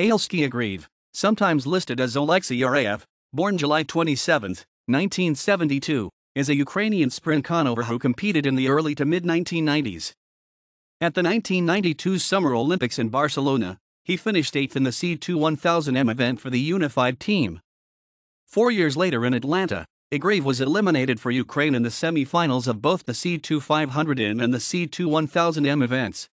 Aleski Igraev, sometimes listed as Oleksiy Ihraiev, born July 27, 1972, is a Ukrainian sprint canoer who competed in the early to mid 1990s. At the 1992 Summer Olympics in Barcelona, he finished eighth in the C2 1000M event for the unified team. Four years later in Atlanta, Igraev was eliminated for Ukraine in the semifinals of both the C2 500M and the C2 1000M events.